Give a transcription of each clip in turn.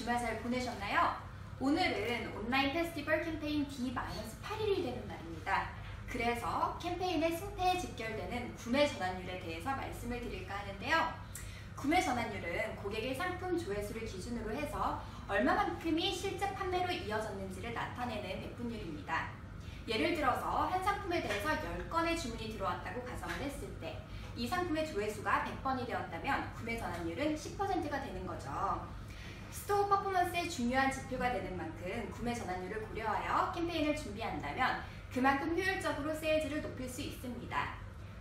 주말 잘 보내셨나요? 오늘은 온라인 페스티벌 캠페인 D-8일이 되는 날입니다. 그래서 캠페인의 승패에 직결되는 구매 전환율에 대해서 말씀을 드릴까 하는데요. 구매 전환율은 고객의 상품 조회수를 기준으로 해서 얼마만큼이 실제 판매로 이어졌는지를 나타내는 배분율입니다. 예를 들어서 한 상품에 대해서 10건의 주문이 들어왔다고 가정을 했을 때 이 상품의 조회수가 100번이 되었다면 구매 전환율은 10%가 되는 거죠. store performance의 중요한 지표가 되는 만큼 구매 전환율을 고려하여 캠페인을 준비한다면 그만큼 효율적으로 sales를 높일 수 있습니다.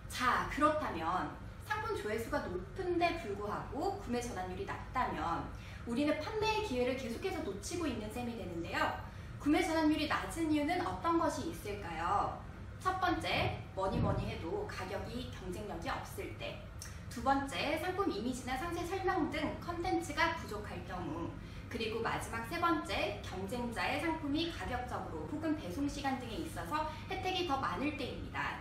자, 그렇다면 상품 조회수가 높은데 불구하고 구매 전환율이 낮다면 우리는 판매의 기회를 계속해서 놓치고 있는 셈이 되는데요. 구매 전환율이 낮은 이유는 어떤 것이 있을까요? 첫 번째, 뭐니 뭐니 해도 가격이 경쟁력이 없을 때. 두 번째, 상품 이미지나 상세 설명 등 컨텐츠가 부족할 경우. 그리고 마지막 세 번째, 경쟁자의 상품이 가격적으로 혹은 배송 시간 등에 있어서 혜택이 더 많을 때입니다.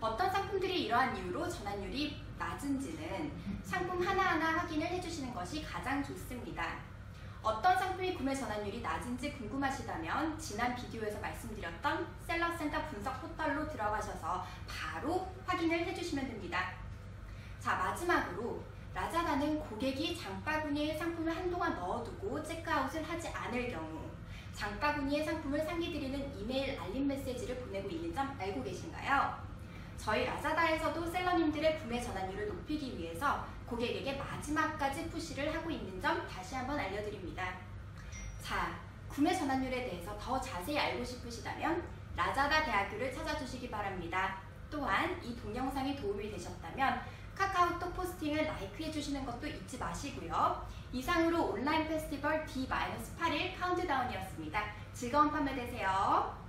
어떤 상품들이 이러한 이유로 전환율이 낮은지는 상품 하나하나 확인을 해주시는 것이 가장 좋습니다. 어떤 상품이 구매 전환율이 낮은지 궁금하시다면 지난 비디오에서 말씀드렸던 seller센터 분석 포털로 들어가셔서 바로 확인을 해주시면 됩니다. 자 마지막으로 라자다는 고객이 장바구니에 상품을 한동안 넣어두고 체크아웃을 하지 않을 경우 장바구니에 상품을 상기드리는 이메일 알림 메시지를 보내고 있는 점 알고 계신가요? 저희 라자다에서도 셀러님들의 구매 전환율을 높이기 위해서 고객에게 마지막까지 푸시를 하고 있는 점 다시 한번 알려드립니다. 자, 구매 전환율에 대해서 더 자세히 알고 싶으시다면 라자다 대학교를 찾아주시기 바랍니다. 또한 이 동영상이 도움이 되셨다면 카카오톡 포스팅을 라이크 해 주시는 것도 잊지 마시고요. 이상으로 온라인 페스티벌 D-8일 카운트다운이었습니다. 즐거운 판매 되세요.